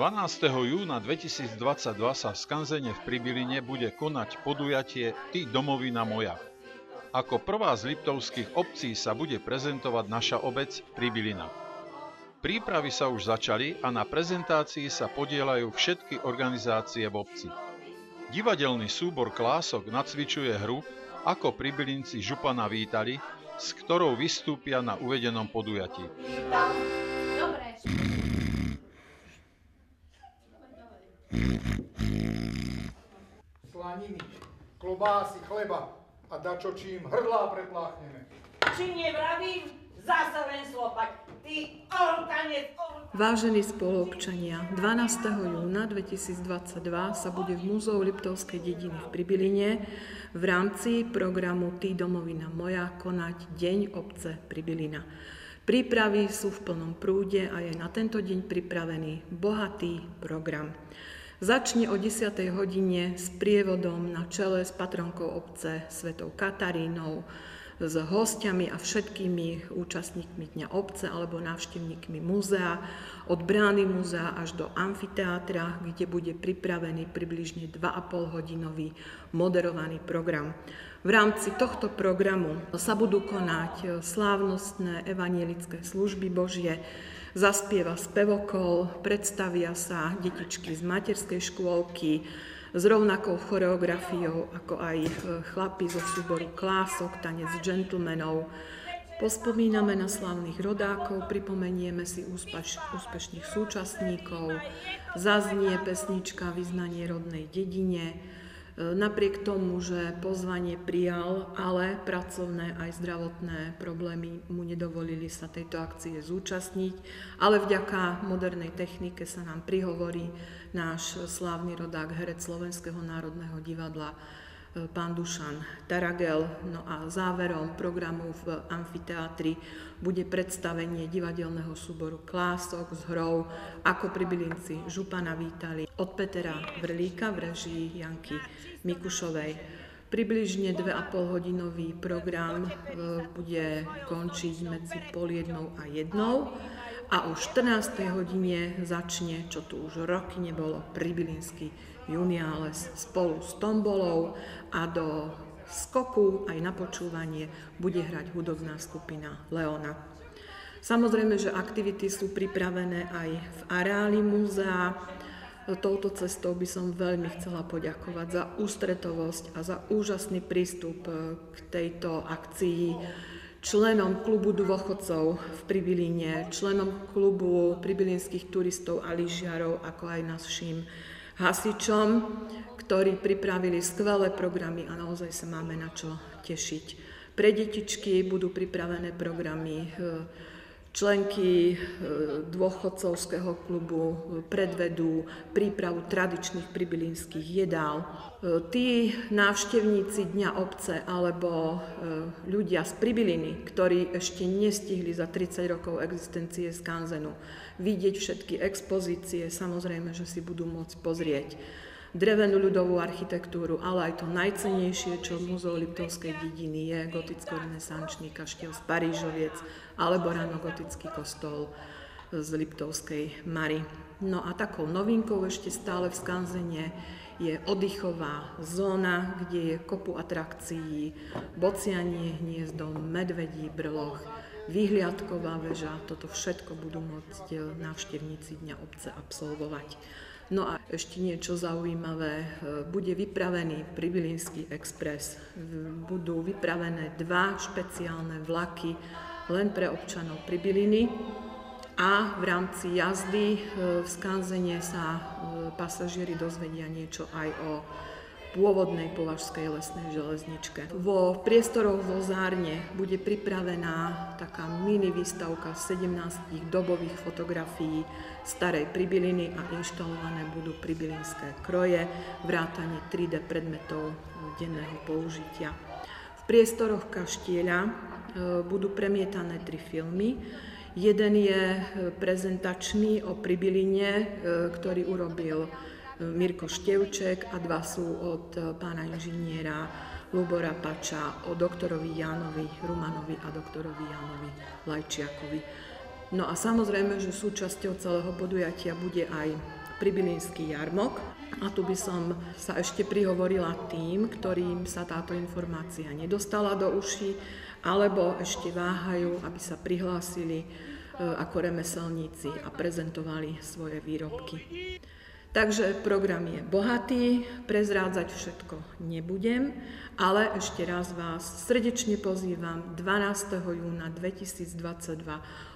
12. júna 2022 sa v Skanzene v Pribiline bude konať podujatie Ty domovina moja. Ako prvá z Liptovských obcí sa bude prezentovať naša obec Pribilina. Prípravy sa už začali a na prezentácii sa podielajú všetky organizácie v obci. Divadelný súbor Klások nacvičuje hru, ako Pribilinci župana vítali, s ktorou vystúpia na uvedenom podujatí. Dobre. Slaniny, klobásy, chleba a dačo čím hrdlá prepláchneme. Či nevravím, zase len slopať. Ty Vážení spoluobčania, 12. júna 2022 sa bude v Múzeu Liptovskej dediny v Pribiline v rámci programu Ty domovina moja konať Deň obce Pribilina. Prípravy sú v plnom prúde a je na tento deň pripravený bohatý program. Začne o 10. hodine s prievodom na čele s patronkou obce Svetou Katarínou, s hostiami a všetkými účastníkmi Dňa obce alebo návštevníkmi múzea, od brány múzea až do amfiteátra, kde bude pripravený približne 2,5 hodinový moderovaný program. V rámci tohto programu sa budú konať slávnostné evanielické služby Božie, zaspieva spevokol, predstavia sa detičky z materskej škôlky s rovnakou choreografiou ako aj e, chlapi zo súboru klások, tanec gentlemanov. Pospomíname na slavných rodákov, pripomenieme si úspeš, úspešných súčasníkov, zaznie pesnička Vyznanie rodnej dedine, Napriek tomu, že pozvanie prijal, ale pracovné aj zdravotné problémy mu nedovolili sa tejto akcie zúčastniť, ale vďaka modernej technike sa nám prihovorí náš slávny rodák, herec Slovenského národného divadla E, pán Dušan Taragel. No a záverom programu v amfiteátri bude predstavenie divadelného súboru Klások s hrou Ako pribylinci župana vítali od Petera Vrlíka v režii Janky Mikušovej. Približne 2,5 hodinový program e, bude končiť medzi pol jednou a jednou a o 14. hodine začne, čo tu už roky nebolo, pribylinský juniales spolu s tombolou a do skoku aj na počúvanie bude hrať hudobná skupina Leona. Samozrejme, že aktivity sú pripravené aj v areáli múzea. Touto cestou by som veľmi chcela poďakovať za ústretovosť a za úžasný prístup k tejto akcii členom klubu dôchodcov v Pribilíne, členom klubu pribilinských turistov a lyžiarov, ako aj našim hasičom, ktorí pripravili skvelé programy a naozaj sa máme na čo tešiť. Pre detičky budú pripravené programy e, Členky e, dôchodcovského klubu predvedú prípravu tradičných pribylinských jedál. E, tí návštevníci Dňa obce alebo ľudia z Pribyliny, ktorí ešte nestihli za 30 rokov existencie Skanzenu vidieť všetky expozície, samozrejme, že si budú môcť pozrieť drevenú ľudovú architektúru, ale aj to najcennejšie, čo v Múzeu Liptovskej dediny je, goticko-renesančný kaštiel z Parížoviec alebo gotický kostol z Liptovskej Mary. No a takou novinkou ešte stále v Skanzene je oddychová zóna, kde je kopu atrakcií, bocianie hniezdo, medvedí brloch, vyhliadková väža, toto všetko budú môcť eh, návštevníci Dňa obce absolvovať. No a ešte niečo zaujímavé, eh, bude vypravený Pribilinský expres. Budú vypravené dva špeciálne vlaky len pre občanov Pribiliny a v rámci jazdy eh, v Skanzene sa pasažieri dozvedia niečo aj o pôvodnej považskej lesnej železničke. Vo priestoroch vo Zárne bude pripravená taká mini výstavka 17 dobových fotografií starej Pribiliny a inštalované budú pribilinské kroje, vrátanie 3D predmetov denného použitia. V priestoroch Kaštieľa e, budú premietané tri filmy. Jeden je e, prezentačný o Pribiline, e, ktorý urobil Mirko Števček a dva sú od eh, pána inžiniera Lubora Pača o doktorovi Jánovi Rumanovi a doktorovi Jánovi Lajčiakovi. No a samozrejme, že súčasťou celého podujatia bude aj Pribilinský jarmok. A tu by som sa ešte prihovorila tým, ktorým sa táto informácia nedostala do uší, alebo ešte váhajú, aby sa prihlásili e, ako remeselníci a prezentovali svoje výrobky. Takže program je bohatý, prezrádzať všetko nebudem, ale ešte raz vás srdečne pozývam 12. júna 2022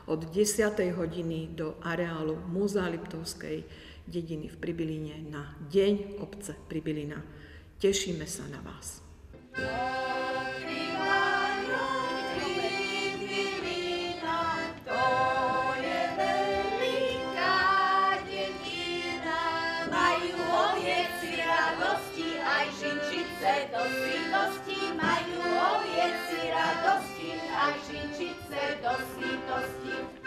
od 10. hodiny do areálu Múzea Liptovskej dediny v Pribiline na Deň obce Pribilina. Tešíme sa na vás. sytosti majú ovieci radosti, a šičice do sytosti.